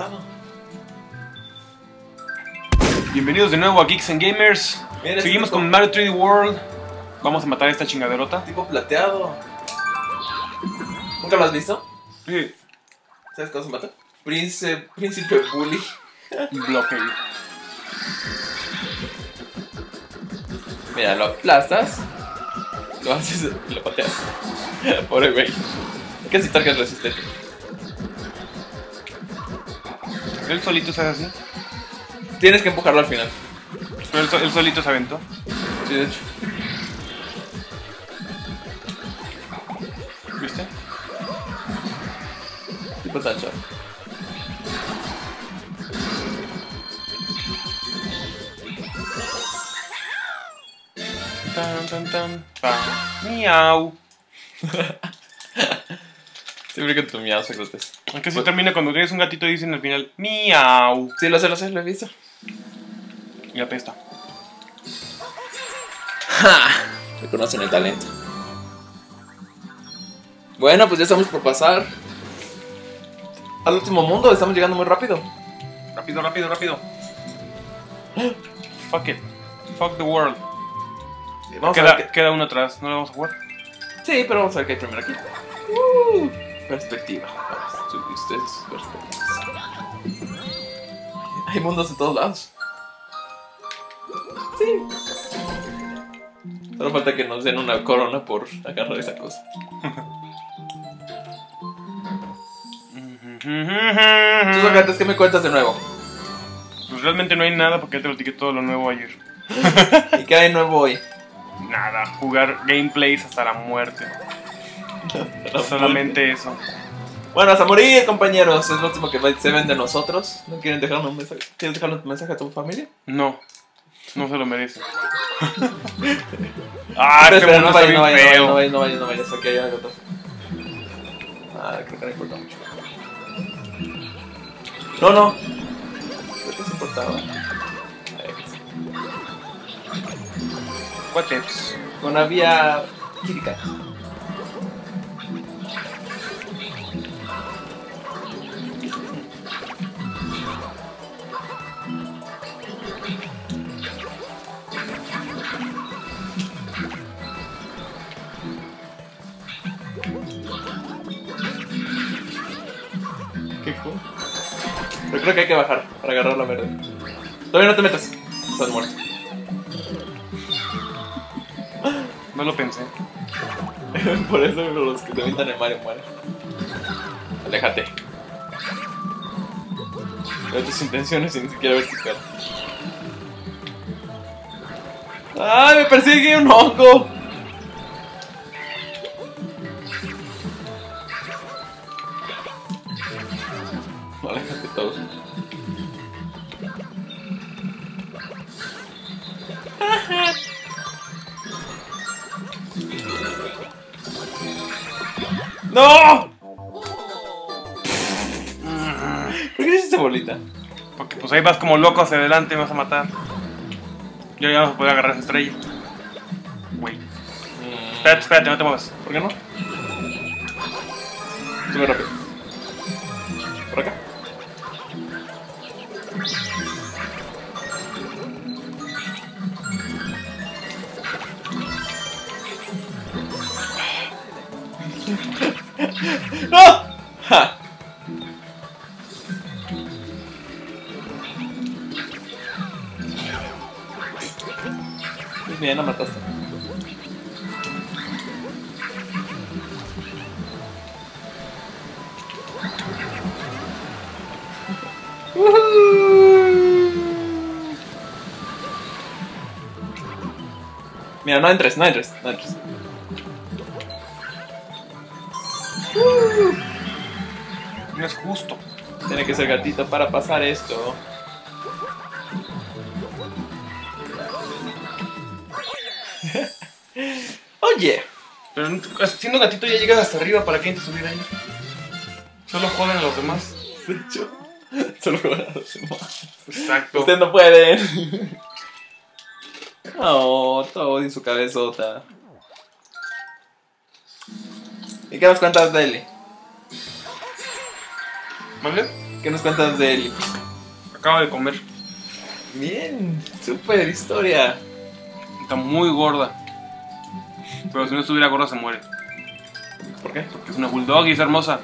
lado. Bienvenidos de nuevo a Geeks and Gamers. Mira, Seguimos con Mario 3D World. Vamos a matar a esta chingaderota. tipo plateado. ¿Nunca lo has visto? Sí. ¿Sabes cómo se mata? Príncipe, príncipe bully. Blockade. Mira, lo aplastas. Lo haces y lo pateas. Pobre güey. Que es resistente. Él solito se hace así. Tienes que empujarlo al final. Pero él, so- él solito se aventó. Sí, de hecho. ¿Viste? Tipo tan chavo. Tan, tan, tan, tan. Miau. Siempre que tu miau secretes. Es que así termina cuando tienes un gatito y dicen al final miau. Sí, lo sé, lo sé, lo he visto. Y apesta. Reconocen el talento. Bueno, pues ya estamos por pasar al último mundo. Estamos llegando muy rápido. Rápido, rápido, rápido. Fuck it. Fuck the world. Vamos a queda, ver queda uno atrás. ¿No lo vamos a jugar? Sí, pero vamos a ver qué hay primero aquí. Uh, perspectiva. Hay mundos en todos lados. Sí. Solo falta que nos den una corona por agarrar esa cosa. ¿qué me cuentas de nuevo? Pues realmente no hay nada porque ya te lo platiqué todo lo nuevo ayer. ¿Y qué hay nuevo hoy? Nada, jugar gameplays hasta la muerte. Solamente eso. Bueno, hasta morir, compañeros. Es lo último que se ven de nosotros. ¿No quieren dejar un mensaje? ¿Quieres dejar un mensaje a tu familia? No, no se lo merece. ah, Espera, este espera, no vayas, no vayas, no vayas, no vayas, no vayas. Aquí hay algo atrás. Ah, creo que no importa mucho. No, no. Creo que sí importaba. What ifs? Con la vía lírica. Pero creo que hay que bajar para agarrar la verde. Todavía no te metas. Estás muerto. No lo pensé. Por eso los que te avientan el Mario mueren. Aléjate. Veo tus intenciones sin siquiera ver tu cara. ¡Ay, me persigue un hongo! ¡No! ¿Por qué hiciste bolita? Porque pues ahí vas como loco hacia adelante y me vas a matar. Yo ya no puedo agarrar esa estrella. Güey. Espérate, espérate, no te muevas. ¿Por qué no? Sube rápido. Por acá. ¡No! ¡Ja! Pues bien, la mataste. Mira, no entres, no entres, no entres. No es justo. Tiene que ser gatito para pasar esto. Oye, Pero siendo gatito ya llegas hasta arriba, ¿para qué intentas subir ahí? Solo joden a los demás. de hecho, solo jugar a los demás. Exacto. Ustedes no pueden. Oh, todo en su cabezota. ¿Y qué nos cuentas de Eli? ¿Vale? ¿Qué nos cuentas de Ellie? Acaba de comer. Bien, super historia. Está muy gorda. Pero si no estuviera gorda se muere. ¿Por qué? Porque es una bulldog y es hermosa.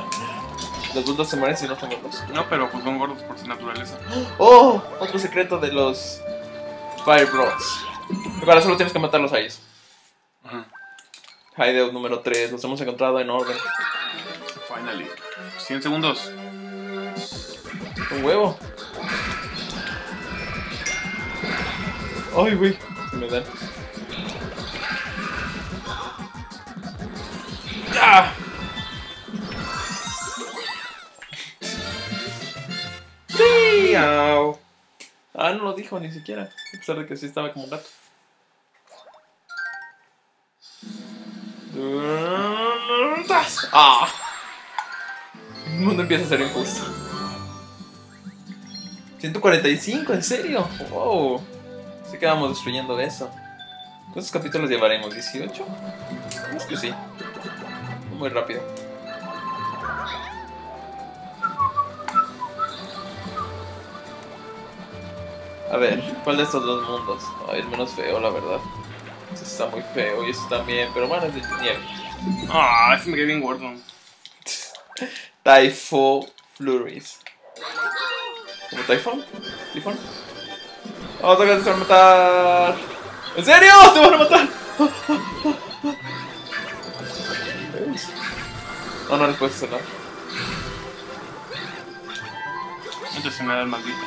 Los bulldog se mueren si no son gordos. No, pero pues son gordos por su naturaleza. ¡Oh! Otro secreto de los Fire Bros. Eso solo tienes que matarlos a ellos. Ajá. Hideout número 3, los hemos encontrado en orden. Finally. 100 segundos. Un huevo. Ay, güey. Se me dan. ¡Ah! ¡Sí! Ah, no lo dijo ni siquiera. A pesar de que sí estaba como un gato. ¡Ah! El mundo empieza a ser injusto. 145, ¿en serio? ¡Wow! Sí que vamos destruyendo eso. ¿Cuántos capítulos llevaremos? ¿18? Es que sí. Muy rápido. A ver, ¿cuál de estos dos mundos? Ay, el menos feo, la verdad. Está muy feo y eso también, pero bueno, es de nieve. Ah, ese me quedé bien gordo. Typho Flurries. ¿Como Typhon? ¿Typhon? ¡Oh, te van a matar! ¿En serio? ¡Te van a matar! No, no les puedes hacer nada. Entonces se me da el maldito.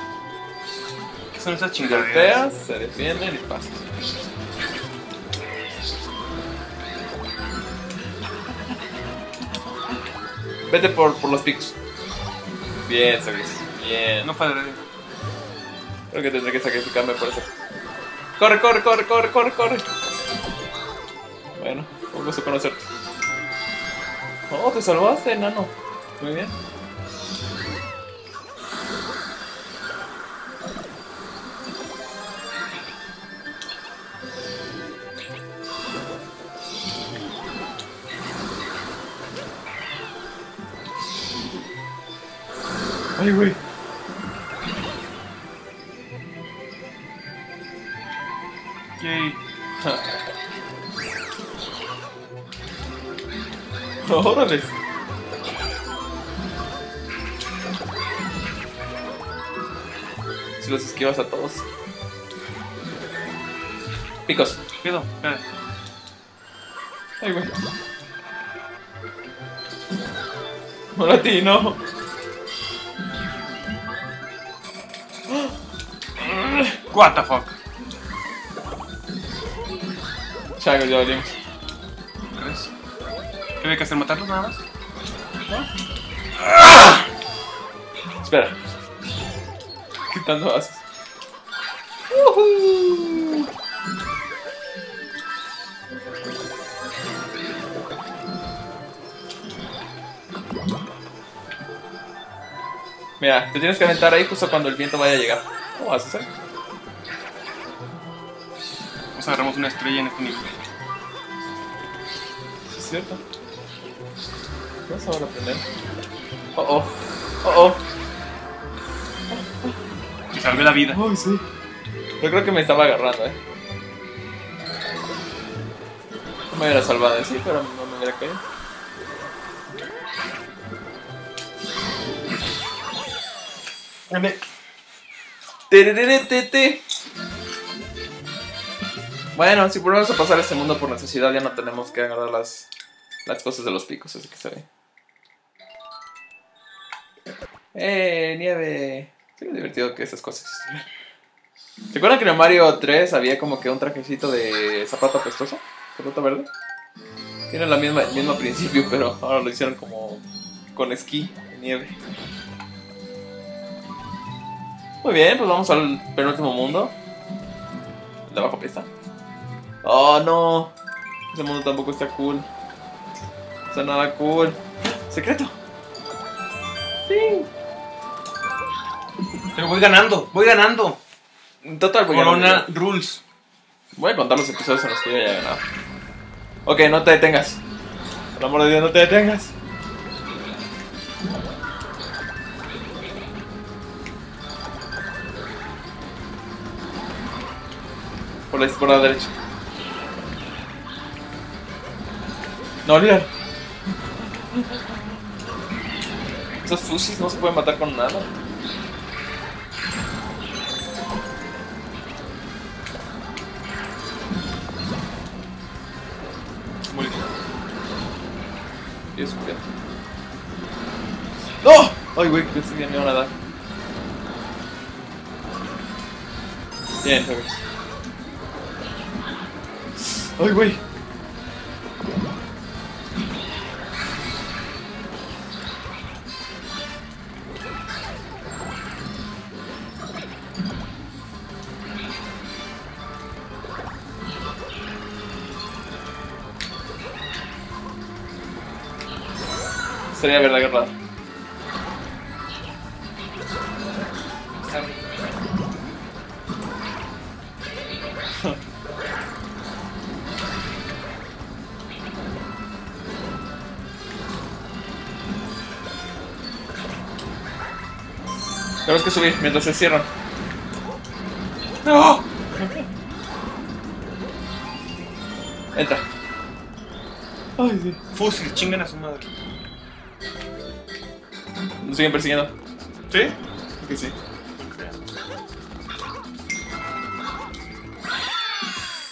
¿Qué son esas chingaderas? Golpeas, se defienden y pasas. Vete por, por los picos. Bien, Sabis. Bien. No fue adrede. Creo que tendré que sacrificarme por eso. Corre, corre, corre, corre, corre, corre. Bueno, un gusto conocerte. Oh, te salvaste, enano. Muy bien. Ay, güey. Yay. Órale. Si los esquivas a todos. Picos. Pido, espera. Ay, güey. Ahora ti, no. What the fuck. Chago, ya. ¿Crees? ¿Qué hay que hacer? ¿Matarlos nada más? Espera. Quitando bases. Woohoo. Mira, te tienes que aventar ahí justo cuando el viento vaya a llegar. ¿Cómo vas a hacer? Agarramos una estrella en este nivel. Sí, es cierto. Vamos a van a aprender. Oh oh. Oh oh. Y salvé la vida. Ay, sí. Yo creo que me estaba agarrando, eh. No me hubiera salvado, sí, pero no me hubiera caído. Terererete. Bueno, si volvemos a pasar este mundo por necesidad, ya no tenemos que agarrar las, las cosas de los picos, así que se ve. ¡Eh, nieve! Es divertido que esas cosas. ¿Se acuerdan que en Mario 3 había como que un trajecito de zapato apestoso? ¿Zapato verde? Tiene el mismo principio, pero ahora lo hicieron como con esquí, nieve. Muy bien, pues vamos al penúltimo mundo. De abajo pista. Oh, no. Ese mundo tampoco está cool. Está nada cool. Secreto. Sí. Pero voy ganando, voy ganando. Total, voy Corona. Rules. Voy a contar los episodios en los que yo ya he ganado. Ok, no te detengas. Por amor de Dios, no te detengas. Por la, por la derecha. No, olvídalo. Esos fusis no se pueden matar con nada. Muy bien. Dios mío. ¡No! Ay, güey, pensé que me iban a dar. Bien. Ay, güey. Sería verdad raro. Tenemos que subir mientras se cierran. ¡No! Entra. Ay, sí. Fusil, chingan a su madre. Nos siguen persiguiendo. ¿Sí? Creo que sí.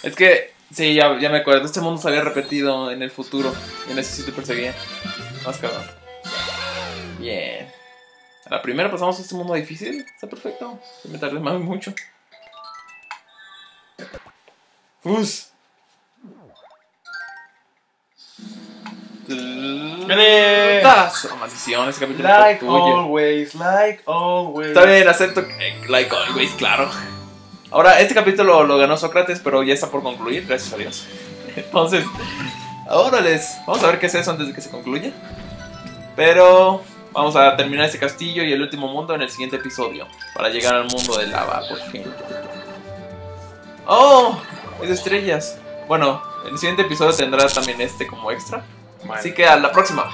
Es que, sí, ya, ya me acuerdo. Este mundo se había repetido en el futuro. Y en ese te perseguía. Más cabrón. Bien. A la primera pasamos a este mundo difícil. Está perfecto. Me tardé más mucho. Fus. Tazo. Maldición, ese capítulo fue Like tuyo. always, like always. Está bien, acepto. eh, like always, claro. Ahora, este capítulo lo ganó Sócrates, pero ya está por concluir, gracias a Dios. Entonces, ahora les. Vamos a ver qué es eso antes de que se concluya. Pero vamos a terminar este castillo y el último mundo en el siguiente episodio. Para llegar al mundo de lava, por fin. ¡Oh! Es de estrellas. Bueno, el siguiente episodio tendrá también este como extra. Así que a la próxima.